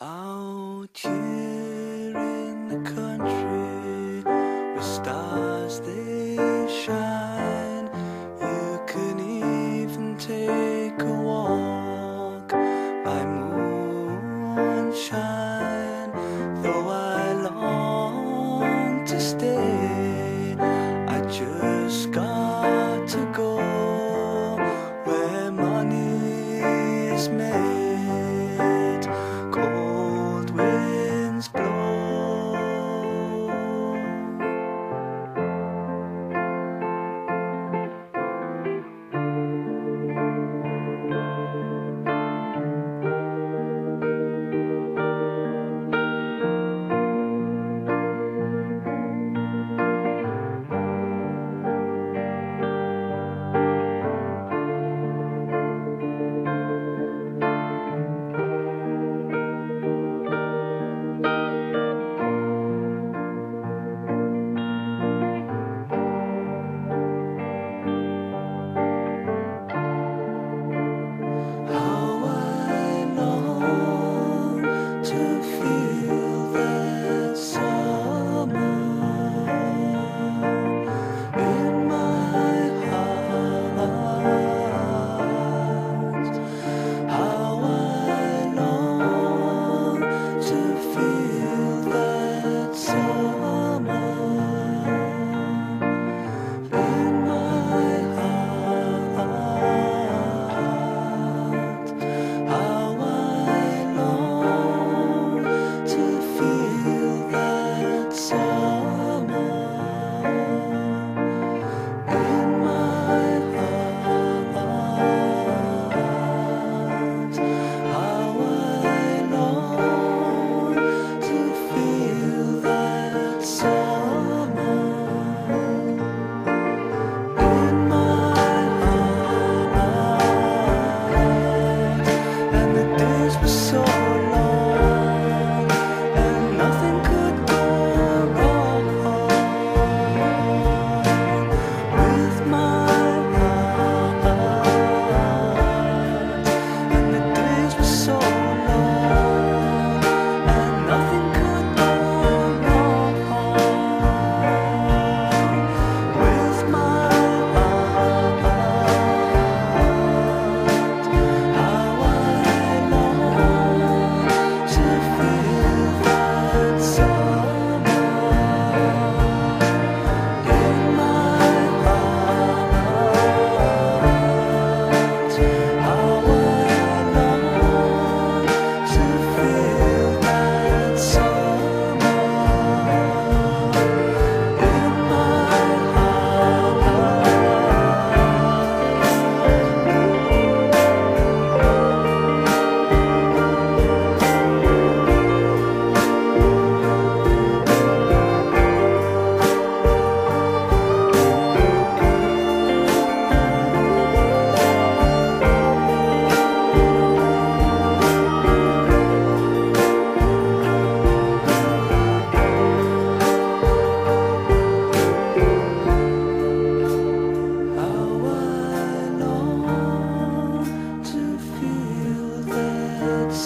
Out here in the country, where stars they shine, you can even take a walk by moonshine.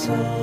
soul.